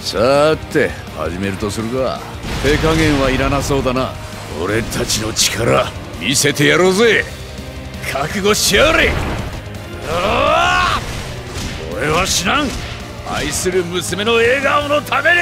さて始めるとするか。手加減はいらなそうだな。俺たちの力見せてやろうぜ。覚悟しやがれ俺は死なん。愛する娘の笑顔のために。